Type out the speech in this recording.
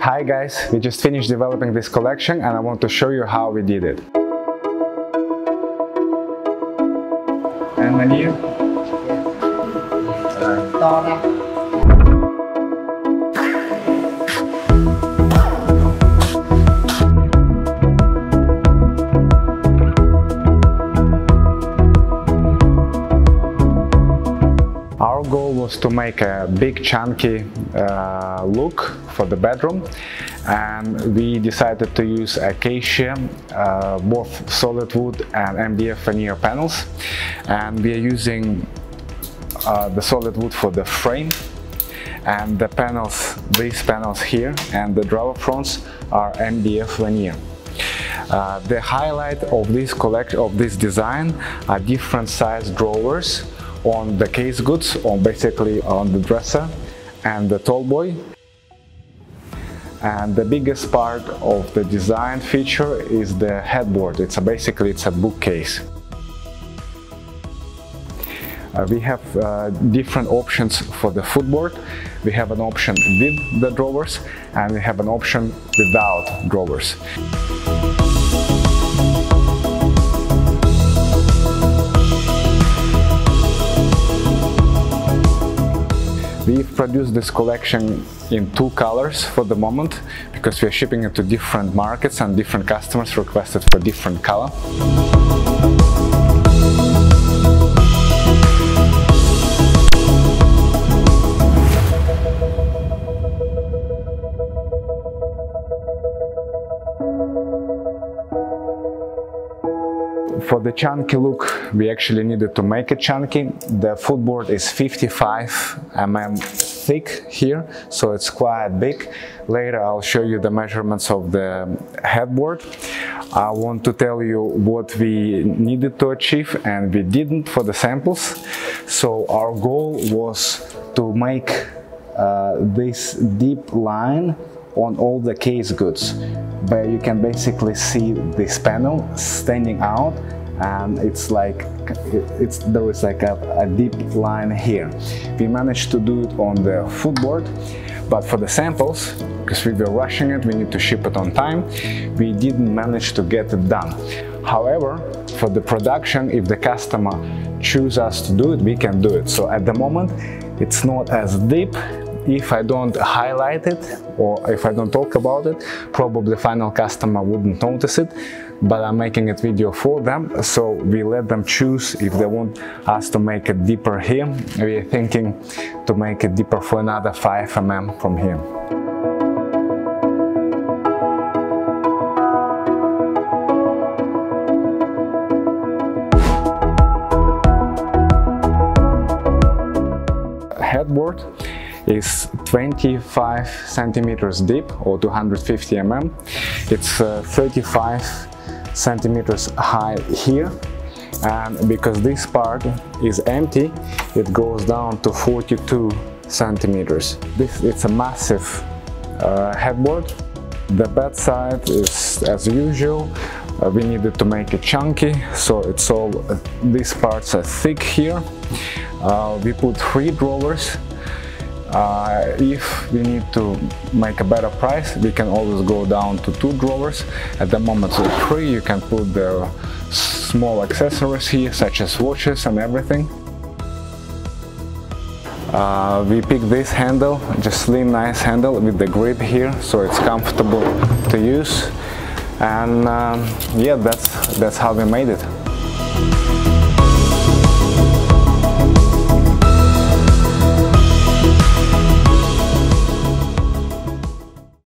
Hi guys, we just finished developing this collection and I want to show you how we did it. And menu. Was to make a big chunky uh, look for the bedroom. And we decided to use acacia, uh, both solid wood and MDF veneer panels. And we are using uh, the solid wood for the frame. And the panels, these panels here and the drawer fronts are MDF veneer. Uh, the highlight of this collection of this design are different size drawers on the case goods, on basically on the dresser and the tall boy. And the biggest part of the design feature is the headboard. It's a, basically it's a bookcase. Uh, we have uh, different options for the footboard. We have an option with the drawers and we have an option without drawers. We've produced this collection in two colors for the moment because we are shipping it to different markets and different customers requested for different color. For the chunky look, we actually needed to make it chunky. The footboard is 55 mm thick here, so it's quite big. Later I'll show you the measurements of the headboard. I want to tell you what we needed to achieve and we didn't for the samples. So our goal was to make uh, this deep line on all the case goods you can basically see this panel standing out and it's like it's there is like a, a, deep line here. We managed to do it on the footboard but for the samples because we were rushing it we need to ship it on time we didn't manage to get it done. However for the production if the customer choose us to do it we can do it. So at the moment it's not as deep if I don't highlight it or if I don't talk about it, probably final customer wouldn't notice it, but I'm making a video for them, so we let them choose if they want us to make it deeper here. We are thinking to make it deeper for another 5 mm from here. headboard is 25 centimeters deep or 250 mm. It's uh, 35 centimeters high here and because this part is empty it goes down to 42 centimeters. This it's a massive uh, headboard. The bedside is as usual uh, we needed to make it chunky so it's all uh, these parts are thick here uh, we put three drawers uh, if we need to make a better price, we can always go down to two drawers. At the moment so three, you can put the small accessories here, such as watches and everything. Uh, we pick this handle, just slim nice handle with the grip here, so it's comfortable to use. And um, yeah, that's, that's how we made it.